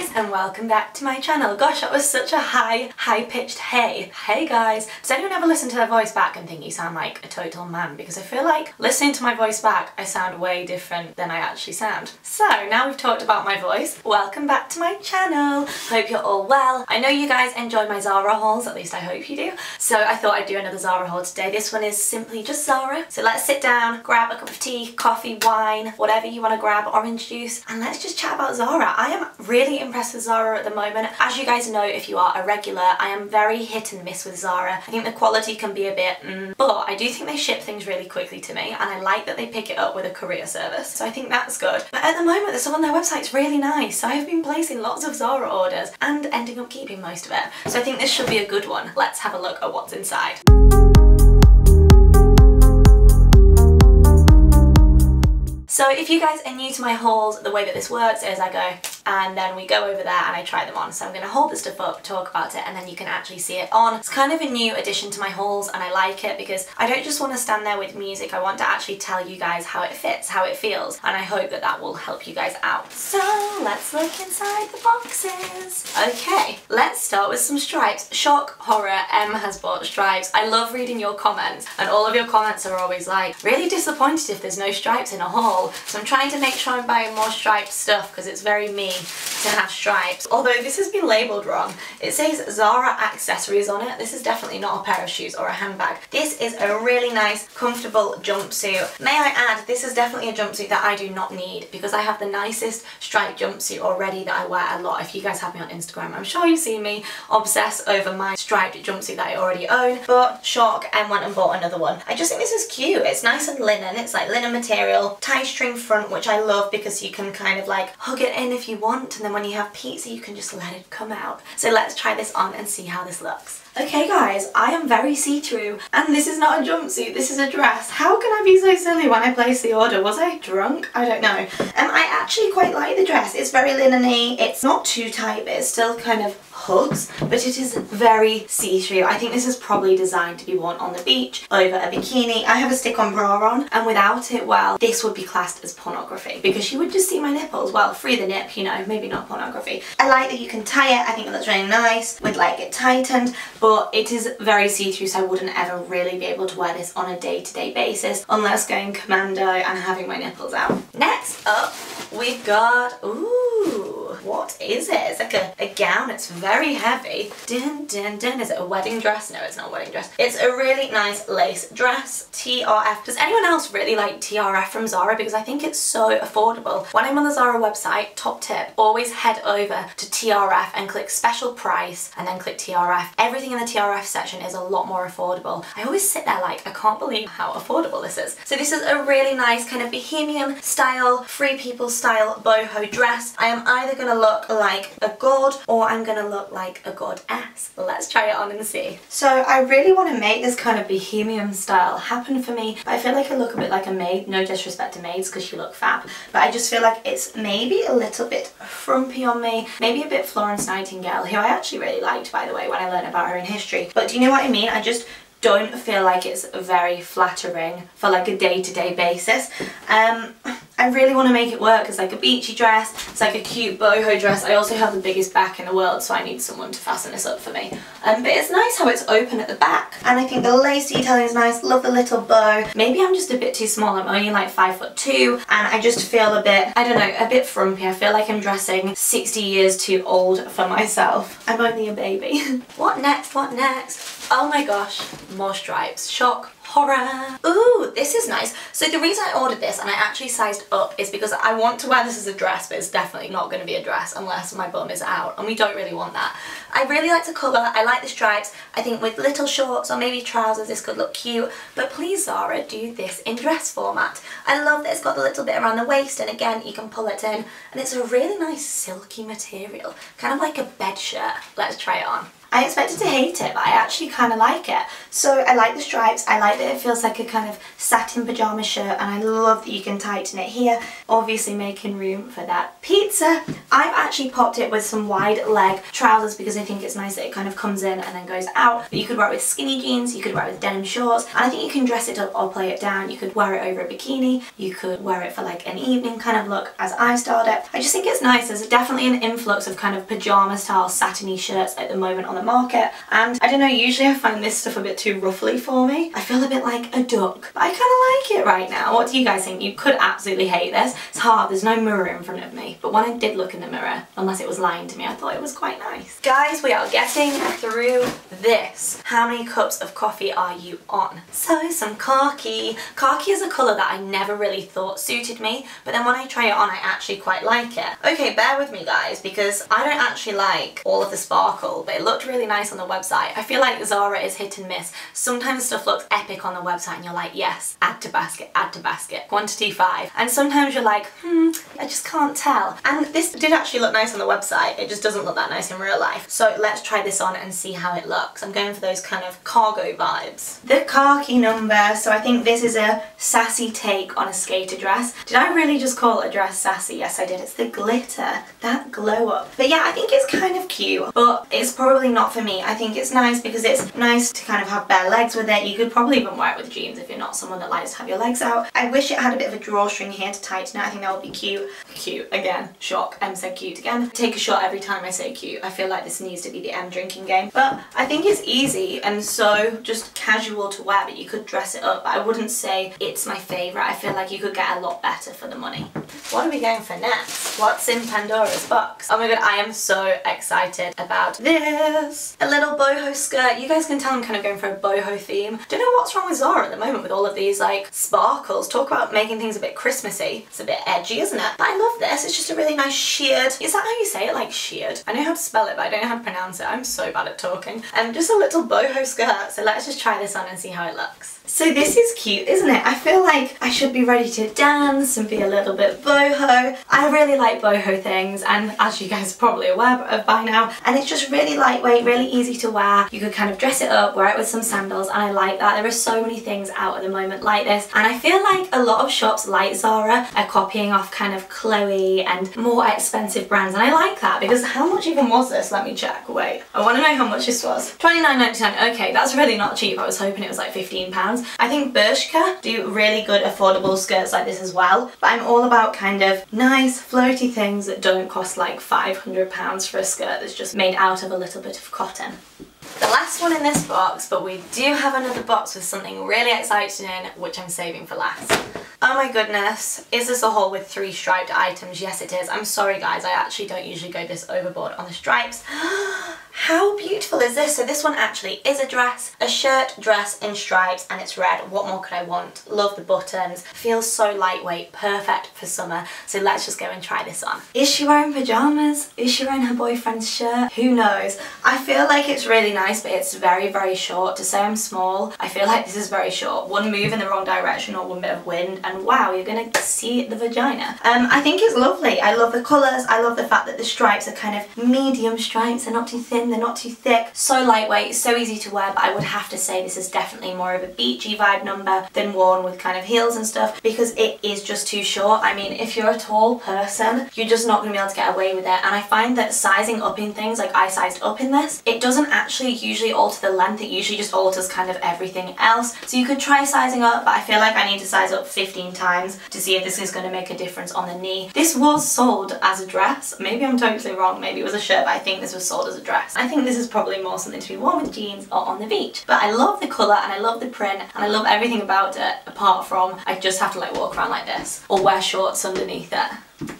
guys and welcome back to my channel. Gosh, that was such a high, high-pitched hey. Hey guys. Does anyone ever listen to their voice back and think you sound like a total man? Because I feel like listening to my voice back, I sound way different than I actually sound. So now we've talked about my voice, welcome back to my channel. Hope you're all well. I know you guys enjoy my Zara hauls, at least I hope you do. So I thought I'd do another Zara haul today. This one is simply just Zara. So let's sit down, grab a cup of tea, coffee, wine, whatever you want to grab, orange juice, and let's just chat about Zara. I am really impressed with Zara at the moment. As you guys know if you are a regular, I am very hit and miss with Zara. I think the quality can be a bit mm, but I do think they ship things really quickly to me and I like that they pick it up with a courier service. So I think that's good. But at the moment the stuff on their website's really nice. So I've been placing lots of Zara orders and ending up keeping most of it. So I think this should be a good one. Let's have a look at what's inside. So if you guys are new to my hauls, the way that this works is I go and then we go over there and I try them on. So I'm going to hold the stuff up, talk about it, and then you can actually see it on. It's kind of a new addition to my hauls and I like it because I don't just want to stand there with music, I want to actually tell you guys how it fits, how it feels, and I hope that that will help you guys out. So let's look inside the boxes. Okay, let's start with some stripes. Shock, horror, Em has bought stripes. I love reading your comments and all of your comments are always like, really disappointed if there's no stripes in a haul. So I'm trying to make sure I'm buying more striped stuff because it's very me me to have stripes. Although this has been labelled wrong. It says Zara accessories on it. This is definitely not a pair of shoes or a handbag. This is a really nice, comfortable jumpsuit. May I add, this is definitely a jumpsuit that I do not need because I have the nicest striped jumpsuit already that I wear a lot. If you guys have me on Instagram, I'm sure you've seen me obsess over my striped jumpsuit that I already own. But shock and went and bought another one. I just think this is cute. It's nice and linen. It's like linen material, tie string front, which I love because you can kind of like hug it in if you want and then when you have pizza you can just let it come out. So let's try this on and see how this looks. Okay guys, I am very see-through and this is not a jumpsuit, this is a dress. How can I be so silly when I placed the order? Was I drunk? I don't know. Um, I actually quite like the dress. It's very linen-y, it's not too tight but it's still kind of hugs, but it is very see-through. I think this is probably designed to be worn on the beach over a bikini. I have a stick-on bra on, and without it, well, this would be classed as pornography because you would just see my nipples. Well, free the nip, you know, maybe not pornography. I like that you can tie it. I think it looks really nice with like it tightened, but it is very see-through, so I wouldn't ever really be able to wear this on a day-to-day -day basis unless going commando and having my nipples out. Next up, we've got, ooh, what is it? It's like a, a gown. It's very heavy. Dun, dun, dun. Is it a wedding dress? No, it's not a wedding dress. It's a really nice lace dress. TRF. Does anyone else really like TRF from Zara? Because I think it's so affordable. When I'm on the Zara website, top tip, always head over to TRF and click special price and then click TRF. Everything in the TRF section is a lot more affordable. I always sit there like, I can't believe how affordable this is. So this is a really nice kind of bohemian style, free people style boho dress. I am either going to look like a god or I'm gonna look like a goddess. Let's try it on and see. So I really want to make this kind of bohemian style happen for me but I feel like I look a bit like a maid. No disrespect to maids because you look fab but I just feel like it's maybe a little bit frumpy on me. Maybe a bit Florence Nightingale who I actually really liked by the way when I learned about her in history. But do you know what I mean? I just don't feel like it's very flattering for like a day-to-day -day basis. Um, I really want to make it work as like a beachy dress, it's like a cute boho dress. I also have the biggest back in the world so I need someone to fasten this up for me. Um, but it's nice how it's open at the back and I think the lace detailing is nice, love the little bow. Maybe I'm just a bit too small, I'm only like five foot two and I just feel a bit, I don't know, a bit frumpy. I feel like I'm dressing 60 years too old for myself. I'm only a baby. what next, what next? Oh my gosh, more stripes. Shock, horror. Ooh, this is nice. So the reason I ordered this and I actually sized up is because I want to wear this as a dress but it's definitely not going to be a dress unless my bum is out and we don't really want that. I really like the colour, I like the stripes, I think with little shorts or maybe trousers this could look cute but please Zara do this in dress format. I love that it's got the little bit around the waist and again you can pull it in and it's a really nice silky material, kind of like a bed shirt. Let's try it on. I expected to hate it, but I actually kind of like it. So I like the stripes, I like that it feels like a kind of satin pyjama shirt, and I love that you can tighten it here, obviously making room for that pizza. I've actually popped it with some wide leg trousers because I think it's nice that it kind of comes in and then goes out. But you could wear it with skinny jeans, you could wear it with denim shorts, and I think you can dress it up or play it down. You could wear it over a bikini, you could wear it for like an evening kind of look as I styled it. I just think it's nice. There's definitely an influx of kind of pyjama style satiny shirts at the moment on the market. And I don't know, usually I find this stuff a bit too ruffly for me. I feel a bit like a duck, but I kind of like it right now. What do you guys think? You could absolutely hate this. It's hard, there's no mirror in front of me. But when I did look in the mirror, unless it was lying to me, I thought it was quite nice. Guys, we are getting through this. How many cups of coffee are you on? So, some khaki. Khaki is a colour that I never really thought suited me, but then when I try it on, I actually quite like it. Okay, bear with me guys, because I don't actually like all of the sparkle, but it looked really nice on the website. I feel like Zara is hit and miss. Sometimes stuff looks epic on the website and you're like, yes, add to basket, add to basket, quantity five. And sometimes you're like, hmm, I just can't tell. And this did actually look nice on the website, it just doesn't look that nice in real life. So let's try this on and see how it looks. I'm going for those kind of cargo vibes. The khaki number, so I think this is a sassy take on a skater dress. Did I really just call a dress sassy? Yes I did, it's the glitter, that glow up. But yeah, I think it's kind of cute, but it's probably not for me. I think it's nice because it's nice to kind of have bare legs with it. You could probably even wear it with jeans if you're not someone that likes to have your legs out. I wish it had a bit of a drawstring here to tighten it. I think that would be cute. Cute, again, shock, Em said cute again. Take a shot every time I say cute. I feel like this needs to be the Em drinking game. But I think it's easy and so just casual to wear, but you could dress it up. But I wouldn't say it's my favourite. I feel like you could get a lot better for the money. What are we going for next? What's in Pandora's box? Oh my god, I am so excited about this. A little boho skirt. You guys can tell I'm kind of going for a boho theme. Don't know what's wrong with Zara at the moment with all of these like sparkles. Talk about making things a bit Christmassy. It's a bit edgy, isn't it? But I love this. It's just a really nice sheared. Is that how you say it? Like sheared? I know how to spell it, but I don't know how to pronounce it. I'm so bad at talking. And um, just a little boho skirt. So let's just try this on and see how it looks. So this is cute, isn't it? I feel like I should be ready to dance and be a little bit boho. I really like boho things and as you guys are probably aware of by now and it's just really lightweight, really easy to wear. You could kind of dress it up, wear it with some sandals and I like that. There are so many things out at the moment like this and I feel like a lot of shops like Zara are copying off kind of Chloe and more expensive brands and I like that because how much even was this? Let me check. Wait, I want to know how much this was. 29.99. Okay, that's really not cheap. I was hoping it was like 15 I think Bershka do really good affordable skirts like this as well, but I'm all about kind of nice floaty things that don't cost like 500 pounds for a skirt that's just made out of a little bit of cotton. The last one in this box, but we do have another box with something really exciting in, which I'm saving for last. Oh my goodness, is this a haul with three striped items? Yes it is. I'm sorry guys, I actually don't usually go this overboard on the stripes. Oh How beautiful is this? So this one actually is a dress, a shirt dress in stripes and it's red. What more could I want? Love the buttons, feels so lightweight, perfect for summer. So let's just go and try this on. Is she wearing pyjamas? Is she wearing her boyfriend's shirt? Who knows? I feel like it's really nice but it's very very short. To say I'm small, I feel like this is very short. One move in the wrong direction or one bit of wind and wow, you're gonna see the vagina. Um, I think it's lovely. I love the colours. I love the fact that the stripes are kind of medium stripes. They're not too thin, they're not too thick. So lightweight, so easy to wear, but I would have to say this is definitely more of a beachy vibe number than worn with kind of heels and stuff because it is just too short. I mean, if you're a tall person, you're just not gonna be able to get away with it. And I find that sizing up in things, like I sized up in this, it doesn't actually usually alter the length, it usually just alters kind of everything else. So you could try sizing up, but I feel like I need to size up 15 times to see if this is gonna make a difference on the knee. This was sold as a dress. Maybe I'm totally wrong, maybe it was a shirt, but I think this was sold as a dress. I think this is probably more something to be worn with jeans or on the beach. But I love the colour and I love the print and I love everything about it apart from I just have to like walk around like this or wear shorts underneath it.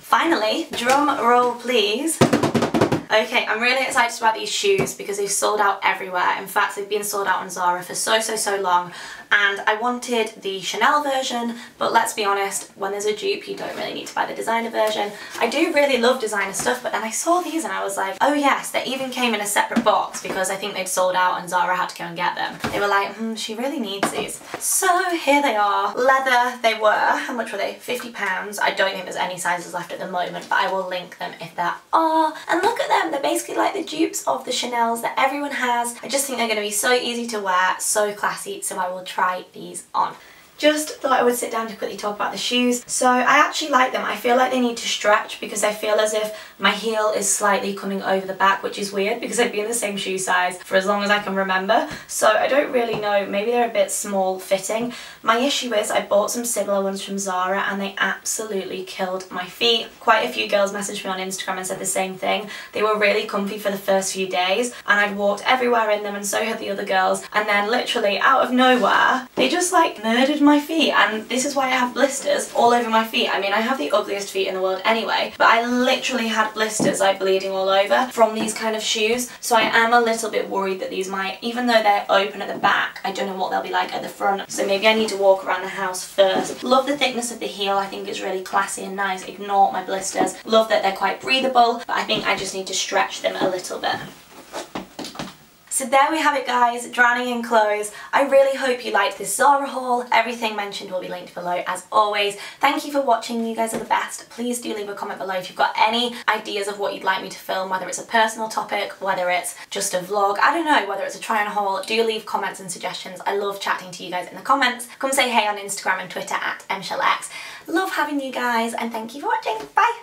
Finally, drum roll please. Okay, I'm really excited about these shoes because they've sold out everywhere. In fact, they've been sold out on Zara for so, so, so long. And I wanted the Chanel version, but let's be honest, when there's a dupe, you don't really need to buy the designer version. I do really love designer stuff, but then I saw these and I was like, oh yes, they even came in a separate box because I think they'd sold out and Zara had to go and get them. They were like, hmm, she really needs these. So here they are. Leather, they were. How much were they? 50 pounds. I don't think there's any sizes left at the moment, but I will link them if there are. And look at them, they're basically like the dupes of the Chanels that everyone has. I just think they're gonna be so easy to wear, so classy, so I will try these on just thought I would sit down to quickly talk about the shoes. So I actually like them. I feel like they need to stretch because I feel as if my heel is slightly coming over the back, which is weird because I've been the same shoe size for as long as I can remember. So I don't really know, maybe they're a bit small fitting. My issue is I bought some similar ones from Zara and they absolutely killed my feet. Quite a few girls messaged me on Instagram and said the same thing. They were really comfy for the first few days and I'd walked everywhere in them and so had the other girls and then literally out of nowhere they just like murdered my my feet and this is why I have blisters all over my feet. I mean I have the ugliest feet in the world anyway but I literally had blisters like bleeding all over from these kind of shoes so I am a little bit worried that these might even though they're open at the back I don't know what they'll be like at the front so maybe I need to walk around the house first. Love the thickness of the heel I think it's really classy and nice ignore my blisters. Love that they're quite breathable but I think I just need to stretch them a little bit. So there we have it guys, drowning in clothes. I really hope you liked this Zara haul. Everything mentioned will be linked below as always. Thank you for watching, you guys are the best. Please do leave a comment below if you've got any ideas of what you'd like me to film, whether it's a personal topic, whether it's just a vlog, I don't know, whether it's a try on haul. Do leave comments and suggestions. I love chatting to you guys in the comments. Come say hey on Instagram and Twitter at emshelx. Love having you guys and thank you for watching. Bye!